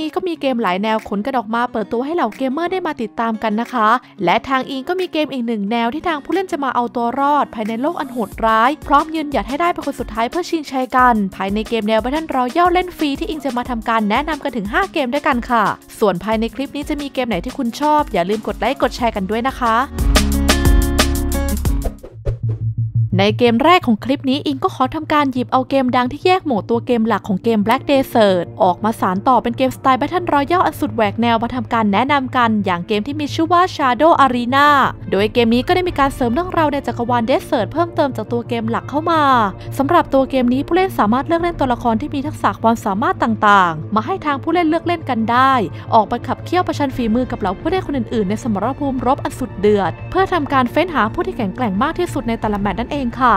นี้ก็มีเกมหลายแนวขนกันออกมาเปิดตัวให้เหล่าเกมเมอร์ได้มาติดตามกันนะคะ และทางอิงก็มีเกมอีกหนึ่งแนวที่ทางผู้เล่นจะมาเอาตัวรอด ภายในโลกอันโหดร้าย พร้อมยืนหยัดให้ได้เป็นคนสุดท้ายเพื่อชิงชัยกัน ภายในเกมแนว Battle Royale เล่นฟรีที่อิงจะมาทำการแนะนำกันถึง 5 เกมด้วยกันค่ะ ส่วนภายในคลิปนี้จะมีเกมไหนที่คุณชอบ อย่าลืมกดไลค์กดแชร์กันด้วยนะคะ ในเกมแรกของคลิปนี้อิงก็ขอทำการหยิบเอาเกมดังที่แยกโหมดตัวเกมหลักของเกม Black Desert ออกมาสานต่อเป็นเกมสไตล์ Battle Royale อันสุดแหวกแนวมาทำการแนะนำกัน อย่างเกมที่มีชื่อว่า Shadow Arena โดยเกมนี้ก็ได้มีการเสริมเรื่องราวในจักรวาล Desert เพิ่มเติมจากตัวเกมหลักเข้ามาสำหรับตัวเกมนี้ผู้เล่นสามารถเลือกเล่นตัวละครที่มีทักษะความสามารถต่างๆ มาให้ทางผู้เล่นเลือกเล่นกันได้ ออกไปขับเคี่ยวประชันฝีมือกับเหล่าผู้เล่นคนอื่นๆ ในสมรภูมิรบอันสุดเดือด เพื่อทำการเฟ้นหาผู้ที่แข็งแกร่งมากที่สุดในแต่ละแมตช์นั่นเองค่ะ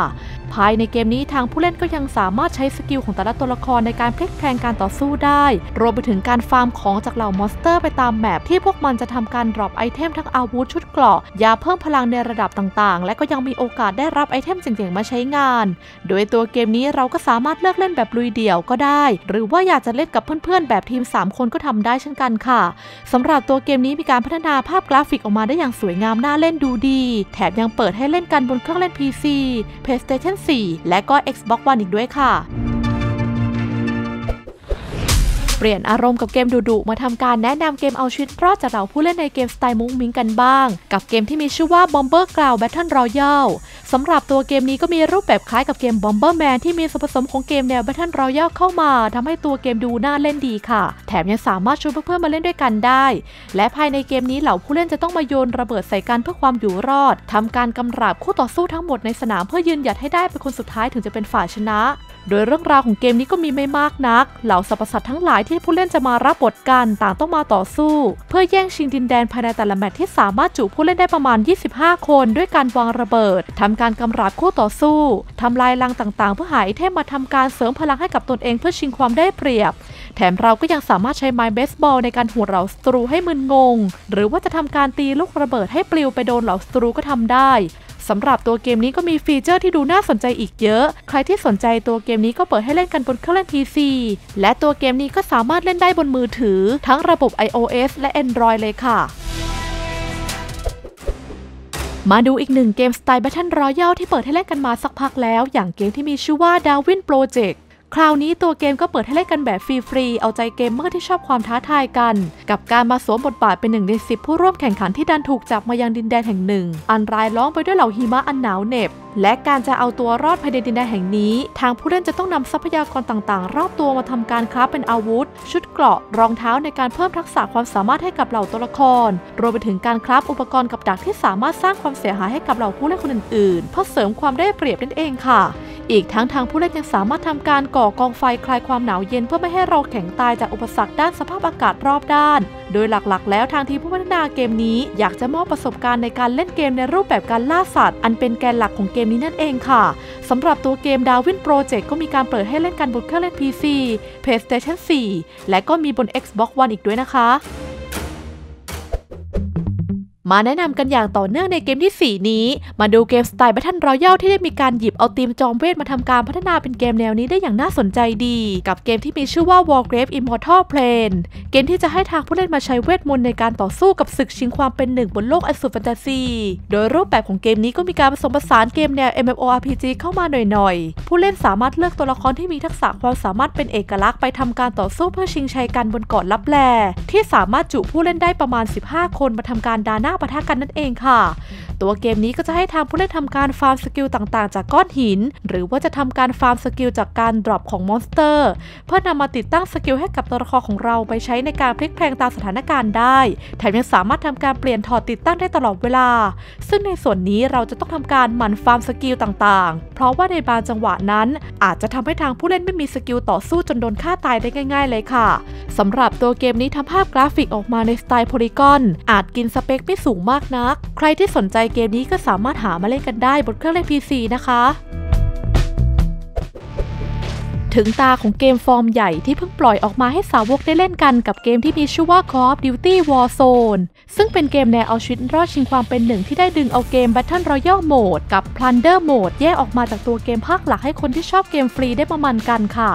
ภายในเกมนี้ทางผู้เล่นก็ยังสามารถใช้ skill ของแต่ละตัวละครในการพลิกแพลงการต่อสู้ได้ รวมไปถึงการฟาร์มของจากเหล่า monster ไปตาม map ที่พวกมันจะทำการ drop item ทั้งอาวุธชุดเกราะยาเพิ่มพลังในระดับต่างๆ และก็ยังมีโอกาสได้รับ item เจ๋งๆมาใช้งาน โดยตัวเกมนี้เราก็สามารถเลือกเล่นแบบลุยเดี่ยวก็ได้ หรือว่าอยากจะเล่นกับเพื่อนๆ แบบทีม 3 คนก็ทำได้เช่นกันค่ะสำหรับตัวเกมนี้มีการพัฒนาภาพกราฟิกออกมาได้อย่างสวยงามน่าเล่นดูดี แถมยังเปิดให้เล่นกันบนเครื่องเล่น PC PlayStation 4 และก็ Xbox One อีกด้วยค่ะ เปลี่ยนอารมณ์กับเกมดุๆมาทำการแนะนำเกมเอาชีวิตรอดจากเหล่าผู้เล่นในเกมสไตล์มุ้งมิ้งกันบ้าง กับเกมที่มีชื่อว่า Bomber Ground Battle Royale สำหรับตัวเกมนี้ก็มีรูปแบบคล้ายกับเกม Bomberman ที่มีส่วนผสมของเกมแนว Battle Royale เข้ามาทำให้ตัวเกมดูน่าเล่นดีค่ะ แถมยังสามารถชวนเพื่อนๆมาเล่นด้วยกันได้ และภายในเกมนี้เหล่าผู้เล่นจะต้องมาโยนระเบิดใส่กันเพื่อความอยู่รอดทำการกำราบคู่ต่อสู้ทั้งหมดในสนามเพื่อยืนหยัดให้ได้เป็นคนสุดท้ายถึงจะเป็นฝ่ายชนะ โดยเรื่องราวของเกมนี้ก็มีไม่มากนัก เหล่าสรรพสัตว์ทั้งหลายที่ผู้เล่นจะมารับบทกันต่างต้องมาต่อสู้ เพื่อแย่งชิงดินแดนภายในแต่ละแมตช์ที่สามารถจุผู้เล่นได้ประมาณ 25 คนด้วยการวางระเบิดทำการกำราบคู่ต่อสู้ทำลายลังต่างๆ เพื่อหาไอเทมมาทำการเสริมพลังให้กับตนเองเพื่อชิงความได้เปรียบ แถมเราก็ยังสามารถใช้ไม้เบสบอลในการหัวเหล่าสตรูให้มึนงง หรือว่าจะทำการตีลูกระเบิดให้ปลิวไปโดนเหล่าสตรูก็ทำได้ สำหรับตัวเกมนี้ก็มีฟีเจอร์ที่ดูน่าสนใจอีกเยอะ ใครที่สนใจตัวเกมนี้ก็เปิดให้เล่นกันบนเครื่องเล่น PC และตัวเกมนี้ก็สามารถเล่นได้บนมือถือ ทั้งระบบ iOS และ Android เลยค่ะมาดูอีกหนึ่งเกมสไตล์ Battle Royale ที่เปิดให้เล่นกันมาสักพักแล้ว อย่างเกมที่มีชื่อว่า Darwin Project คราวนี้ตัวเกมก็เปิดให้เล่นกันแบบฟรีๆ เอาใจเกมเมอร์ที่ชอบความท้าทายกัน กับการมาสวมบทบาทเป็นหนึ่งในสิบผู้ร่วมแข่งขันที่ดันถูกจับมายังดินแดนแห่งหนึ่ง อันรายล้อมไปด้วยเหล่าหิมะอันหนาวเหน็บ และการจะเอาตัวรอดภายในดินแดนแห่งนี้ ทางผู้เล่นจะต้องนำทรัพยากรต่างๆ รอบตัวมาทำการคราฟเป็นอาวุธ ชุดเกราะรองเท้าในการเพิ่มทักษะความสามารถให้กับเหล่าตัวละคร รวมไปถึงการคราฟอุปกรณ์กับดักที่สามารถสร้างความเสียหายให้กับเหล่าผู้เล่นคนอื่นๆเพื่อเสริมความได้เปรียบนั่นเองค่ะ อีกทั้งทางผู้เล่นยังสามารถทำการก่อกองไฟคลายความหนาวเย็นเพื่อไม่ให้เราแข็งตายจากอุปสรรคด้านสภาพอากาศรอบด้าน โดยหลักๆ แล้วทางทีมผู้พัฒนาเกมนี้อยากจะมอบประสบการณ์ในการเล่นเกมในรูปแบบการล่าสัตว์ อันเป็นแกนหลักของเกมนี้นั่นเองค่ะสำหรับตัวเกม Darwin Project ก็มีการเปิดให้เล่นกันบนเครื่องเล่น PC PlayStation 4 และก็มีบน Xbox One อีกด้วยนะคะ มาแนะนำกันอย่างต่อเนื่องในเกมที่ 4 นี้ มาดูเกมสไตล์ Battle Royale ที่ได้มีการหยิบเอาธีมจอมเวทมาทำการพัฒนาเป็นเกมแนวนี้ได้อย่างน่าสนใจดี กับเกมที่มีชื่อว่า Wargrave Immortal Plane เกมที่จะให้ทางผู้เล่นมาใช้เวทมนต์ในการต่อสู้กับศึกชิงความเป็นหนึ่งบนโลกอันสุดแฟนตาซี โดยรูปแบบของเกมนี้ก็มีการผสมผสานเกมแนว MMORPG เข้ามาหน่อยๆ ผู้เล่นสามารถเลือกตัวละครที่มีทักษะความสามารถเป็นเอกลักษณ์ไปทำการต่อสู้เพื่อชิงชัยกันบนเกาะลับแลที่สามารถจุผู้เล่นได้ประมาณ 15 คนมาทำการดาหน้าปะทะกันนั่นเองค่ะ ตัวเกมนี้ก็จะให้ทางผู้เล่นทำการฟาร์ม skill ต่างๆ จากก้อนหิน หรือว่าจะทำการฟาร์ม skill จากการ drop ของ monster เพื่อนำมาติดตั้ง skill ให้กับตัวละครของเราไปใช้ในการพลิกแพลงตามสถานการณ์ได้ แถมยังสามารถทำการเปลี่ยนถอดติดตั้งได้ตลอดเวลา ซึ่งในส่วนนี้เราจะต้องทำการหมั่นฟาร์ม skill ต่างๆ เพราะว่าในบางจังหวะนั้น อาจจะทำให้ทางผู้เล่นไม่มี skill ต่อสู้จนโดนฆ่าตายได้ง่าย ๆ เลยค่ะ สำหรับตัวเกมนี้ทำภาพกราฟิกออกมาในสไตล์ polygon อาจกินสเปคไม่สูงมากนัก ใครที่สนใจเกมนี้ก็สามารถหามาเล่นกันได้บนเครื่องเล่น PC นะคะถึงตาของเกมฟอร์มใหญ่ที่เพิ่งปล่อยออกมาให้สาวกได้เล่นกันกับเกมที่มีชื่อว่า Call of Duty Warzone ซึ่งเป็นเกมแนวเอาชีวิตรอดชิงความเป็นหนึ่งที่ได้ดึงเอาเกม Battle Royale Mode กับ Plunder Mode แยกออกมาจากตัวเกมภาคหลักให้คนที่ชอบเกมฟรีได้มามันกันค่ะ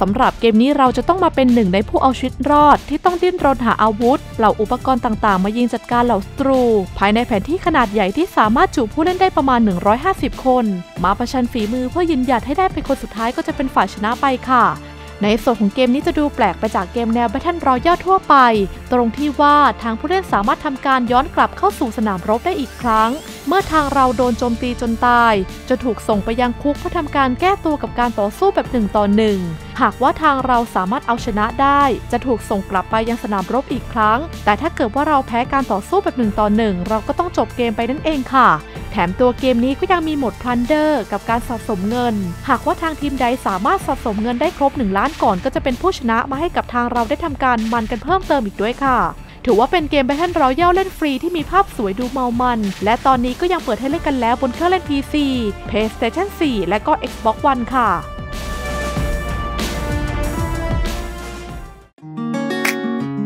สำหรับเกมนี้เราจะต้องมาเป็นหนึ่งในผู้เอาชีวิตรอด ที่ต้องดิ้นรนหาอาวุธ เหล่าอุปกรณ์ต่างๆ มายิงจัดการเหล่าศัตรู ภายในแผนที่ขนาดใหญ่ที่สามารถจุผู้เล่นได้ประมาณ 150 คน มาประชันฝีมือเพื่อยืนหยัดให้ได้เป็นคนสุดท้ายก็จะเป็นฝ่ายชนะไปค่ะ ในส่วนของเกมนี้จะดูแปลกไปจากเกมแนว Battle Royale ทั่วไป ตรงที่ว่าทางผู้เล่นสามารถทำการย้อนกลับเข้าสู่สนามรบได้อีกครั้ง เมื่อทางเราโดนโจมตีจนตาย จะถูกส่งไปยังคุกเพื่อทำการแก้ตัวกับการต่อสู้แบบหนึ่งต่อหนึ่งหากว่าทางเราสามารถเอาชนะได้ จะถูกส่งกลับไปยังสนามรบอีกครั้ง แต่ถ้าเกิดว่าเราแพ้การต่อสู้แบบหนึ่งต่อหนึ่งเราก็ต้องจบเกมไปนั่นเองค่ะ แถมตัวเกมนี้ก็ยังมีโหมดพลันเดอร์กับการสะสมเงิน หากว่าทางทีมใดสามารถสะสมเงินได้ครบ 1 ล้านก่อนก็จะเป็นผู้ชนะมาให้กับทางเราได้ทำการมันกันเพิ่มเติมอีกด้วยค่ะ ถือว่าเป็นเกม Battle Royale เล่นฟรีที่มีภาพสวยดูเมามัน และตอนนี้ก็ยังเปิดให้เล่นกันแล้วบนเครื่องเล่น PC PlayStation 4 และก็ Xbox One ค่ะ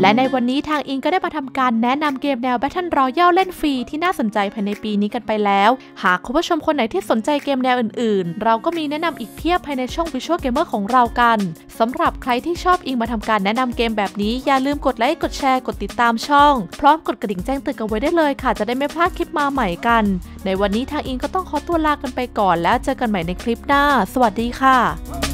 และในวันนี้ทางอิงก็ได้มาทำการแนะนำเกมแนว Battle Royale เล่นฟรีที่น่าสนใจภายในปีนี้กันไปแล้ว หากคุณผู้ชมคนไหนที่สนใจเกมแนวอื่นๆ เราก็มีแนะนำอีกเพียบภายในช่อง Visual Gamer ของเรากันสำหรับใครที่ชอบอิงมาทำการแนะนำเกมแบบนี้อย่าลืมกดไลค์กดแชร์กดติดตามช่อง พร้อมกดกระดิ่งแจ้งเตือนกันไว้ได้เลยค่ะจะได้ไม่พลาดคลิปมาใหม่กัน ในวันนี้ทางอิงก็ต้องขอตัวลากันไปก่อนแล้วเจอกันใหม่ในคลิปหน้า สวัสดีค่ะ